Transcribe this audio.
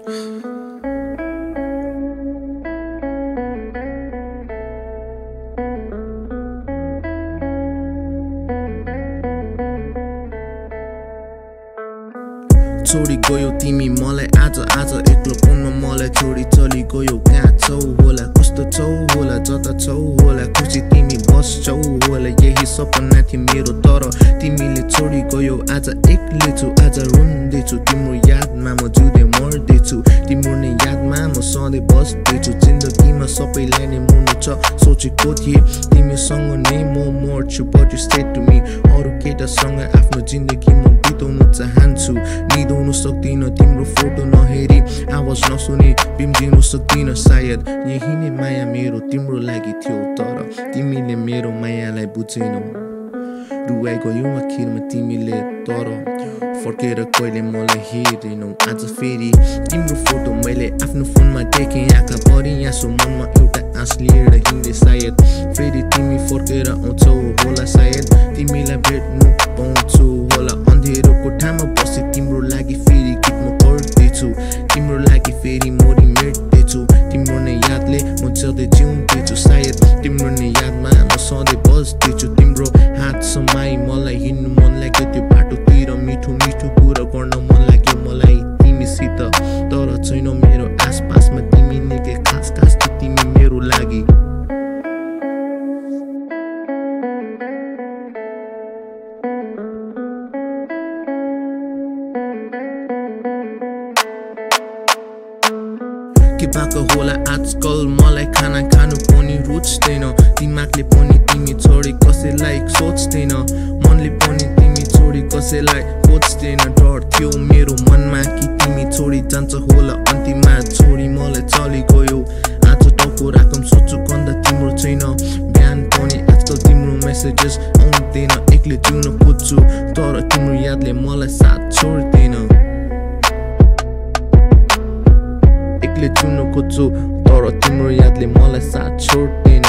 छोडी गयौ तिमी मलाई आज आज एक्लो तिमी बस्छौ। होला यही सपना थियो मेरो तर तिमीले छोडी गयो आज एक्लै छु आज रुन्दैछु तिम्रो यादमा म जुँदै मर्दैछु तिम्रो नै यादमा म सधैँ बस्दैछु जिन्दगीमा सबैलाई नै मर्नु छ। सोचेको थिएँ तिमीसँग मर्छु but you stay to me अरू केटासँग आफ्नो जिन्दगी म बिताउनु चाहन्छु निधाउनु सक्दिनँ तिम्रो फोटो नहेरी आवाज नसुने बिम्जिनु सक्दिनँ सायद यही नै माया मेरो तिम्रो लागि थियो तर तिमीले मेरो मायालाई बुझेनौ रुवाइ गयौ आखिरमा तिमीले तर फर्केर कहिले मलाई हेरेनौ आज फेरि तिम्रो फोटो मैले आफ्नो फोनमा देखेँ आँखा भरि तिमीलाई भेट्नु पाउँछु होला अँधेरो कोठामा बसी तिम्रो लागि फेरि गीत म गर्दैछु तिम्रो लागि फेरि मोरी मेट्दैछु तिम्रो नै यादले म सधैँ जिउँदैछु। सायद तिम्रो नै यादमा म सधैँ बस्दैछु। तिम्रो हात समाई मलाई हिँड्नु के भएको होला आजकल मलाई खाना खानु पनि रुच्दैन दिमागले पनि तिमी छोडी कसैलाई सोच्दैन मनले पनि तिमी छोडी कसैलाई खोज्दैन डर थियो मेरो मनमा कि तिमी छोडी जान्छ होला अन्तिममा छोडी मलाई चली गयो आज टाउको राखौँ सोच्छु गन्दा तिम्रो छैन बिहान पनि आजकल तिम्रो मेसेजेस आउँदैन एक्लै जिउन खोज्छु तर तिम्रो यादले मलाई साथ छोड्दैन एक्लै जिउन खोज्छु तर तिम्रो यादले मलाई साथ छोड्दैन